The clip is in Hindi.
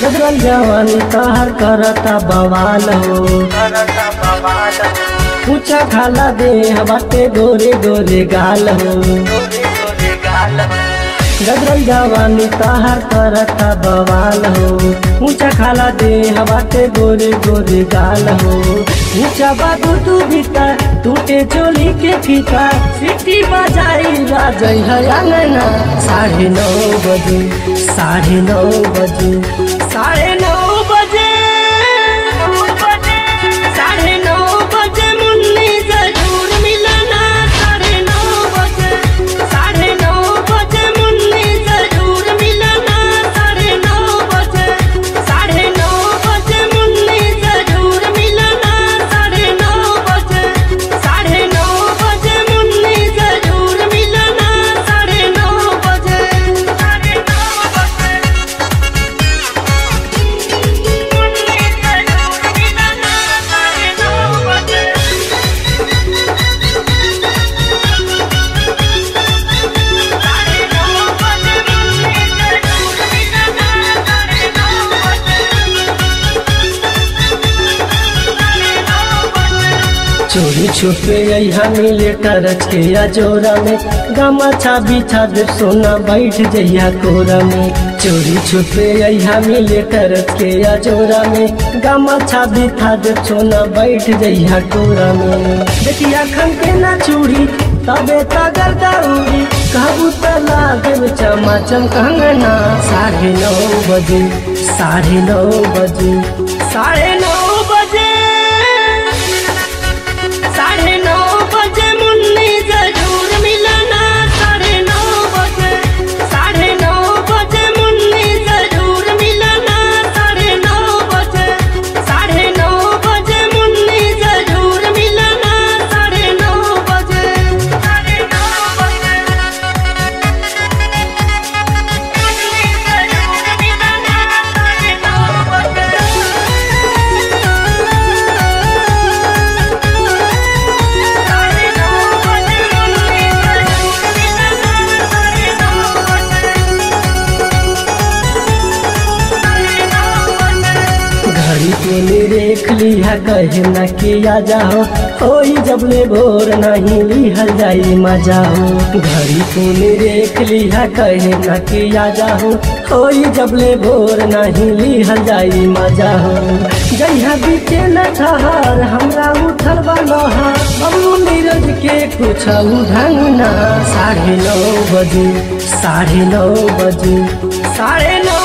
जवानी तहर करता बवाल हो। पूछा खाला दे बाटे गोरे गोरे गाल हो। गदरल जवानी तहर करता बवाल हो। ऊँचा खाला दे बाटे गोरे गोरे गाल हो। ऊँचा बादू तू भीतर, टूटे चोली के फीता सिटी बजाई राजई है अंगना साढ़े नौ बजे, साढ़े नौ बजे। साढ़े चोरी छुपे मिले टरच के जोरा में। गमछा बिछा दे सोना बैठ जइया कोरा में। चोरी छुपे मिले टरच के जोरा में। गमछा बिछा दे सोना बैठ जइया कोरा में। देखिया खन के ना चूड़ी, तबे तगर दौड़ी कहबू त लागे चमाचम कंगना। साढ़े नौ बजे, साढ़े नौ बजे, साढ़े के देख लिया, कहे न किया जाओ। होई जब ले भोर नहीं लिहल जाई मज़ा हो घड़ी को देख लिया, कहे न किया जाओ। होई जब ले भोर नहीं लिहल जाई मज़ा हो जइहा बीते न ठहर हमरा उठल बा लोहा बबलू नीरज के कुछ ढंगना साढ़े नौ बजे, साढ़े नौ बजे, साढ़े नौ